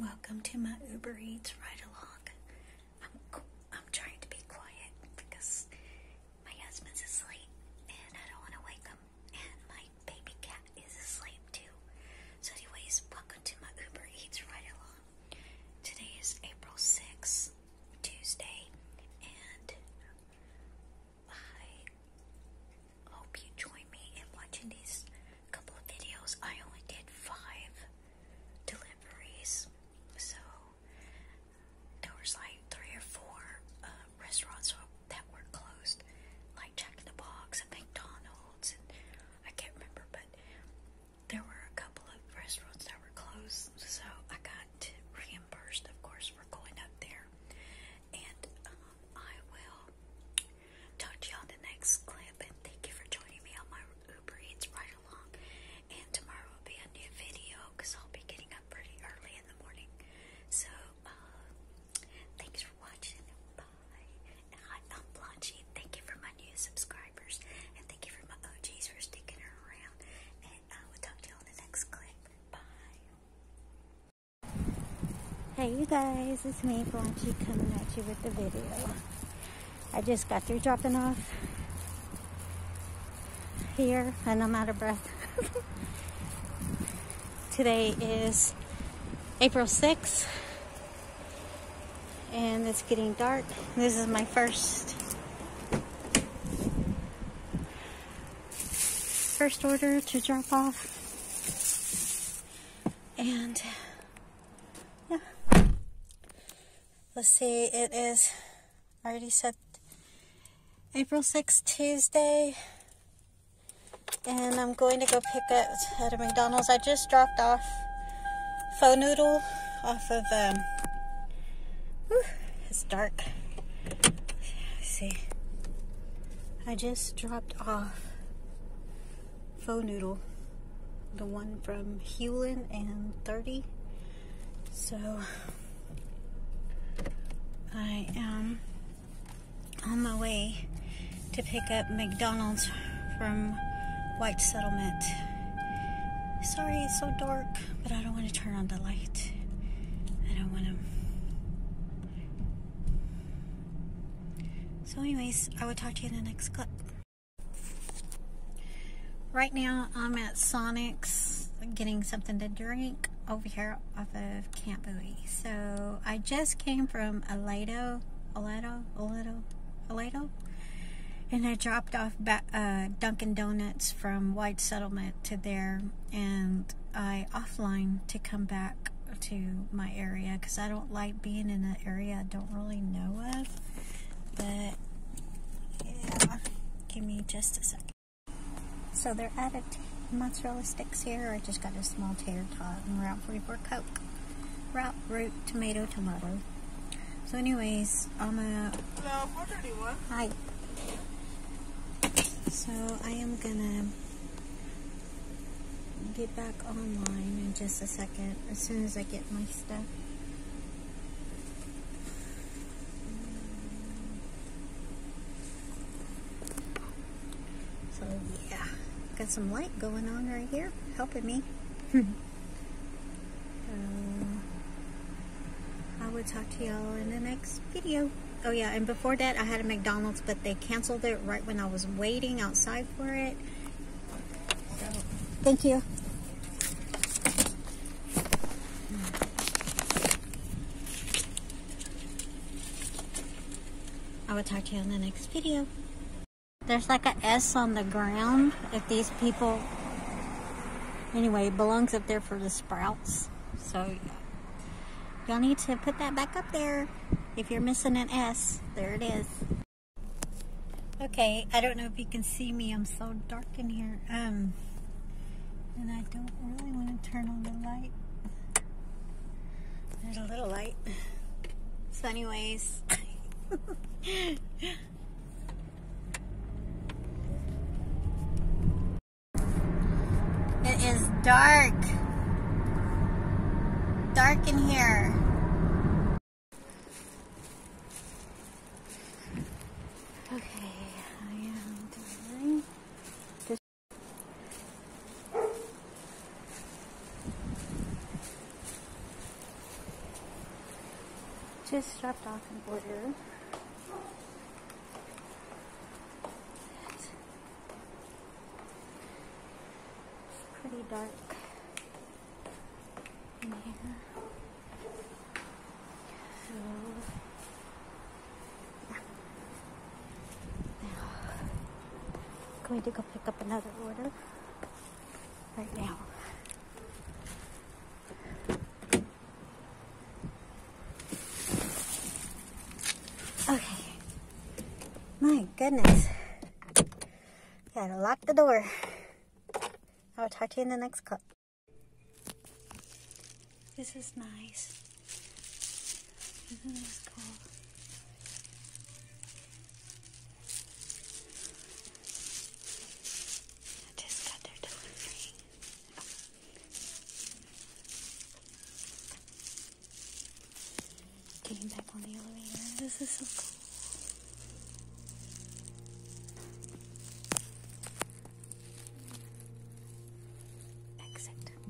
Welcome to my Uber Eats ride along. I'm I'm trying to be quiet because my husband's asleep and I don't want to wake him, and my baby cat is asleep too. So, anyways, welcome to my Uber Eats ride along. Today is April 6th, Tuesday, and I hope you join me in watching these couple of videos. I only did five deliveries, so there was like three or four uh, restaurants that were closed, like Jack in the Box and McDonald's, and I can't remember, but there were a couple of restaurants that were closed, so I got reimbursed, of course, for going up there, and um, I will talk to you on the next clip. And thank you for joining me on my Uber Eats ride along. And tomorrow will be a new video because I'll be getting up pretty early in the morning. So, uh, thanks for watching. Bye. And hi, I'm Planchi. Thank you for my new subscribers. And thank you for my OGs for sticking around. And I will talk to you on the next clip. Bye. Hey you guys, it's me, Planchi, coming at you with the video. I just got through dropping off here and I'm out of breath. Today is April 6th and it's getting dark. This is my first first order to drop off. And yeah. Let's see, it is I already said April 6th, Tuesday. And I'm going to go pick up at a McDonald's. I just dropped off Faux Noodle off of, um, whew, it's dark. Let's see. I just dropped off Faux Noodle, the one from Hulen and 30. So, I am on my way to pick up McDonald's from White Settlement. Sorry it's so dark, but I don't want to turn on the light. I don't want to. So, anyways, I will talk to you in the next clip. Right now, I'm at Sonic's getting something to drink over here off of Camp Bowie. So, I just came from Aledo, Aledo, Aledo, Aledo, and I dropped off uh, Dunkin' Donuts from White Settlement to there, and I offline to come back to my area because I don't like being in an area I don't really know of. But yeah, give me just a second. So they're added mozzarella sticks here. I just got a small tater tot and Route 44 Coke. Route, root, tomato, tomato. So anyways, I'm a... Hello, 431. Hi. So I am gonna get back online in just a second as soon as I get my stuff. So yeah, got some light going on right here, helping me. Um, I will talk to y'all in the next video. Oh yeah, and before that I had a McDonald's, but they canceled it right when I was waiting outside for it. So, thank you. I will talk to you in the next video. There's like a S on the ground if these people anyway it belongs up there for the sprouts. So Y'all need to put that back up there. If you're missing an S, there it is. Okay, I don't know if you can see me. I'm so dark in here. Um, and I don't really want to turn on the light. There's a little light. So anyways. it is dark dark in here. Okay, I am doing this. just dropped off an order. It's dark in here. So, yeah. Now, going to go pick up another order right now. Okay. My goodness. Gotta lock the door. I'll talk to you in the next clip. This is nice. Isn't this cool? I just got their delivery. Getting back on the elevator. This is so cool. exit.